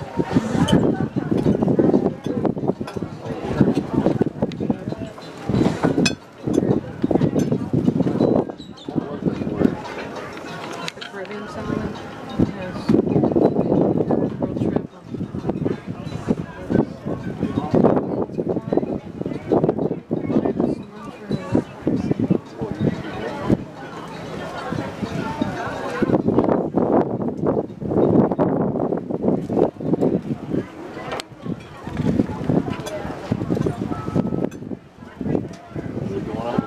forward. Caribbean? Yes. going on.